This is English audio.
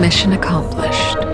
Mission accomplished.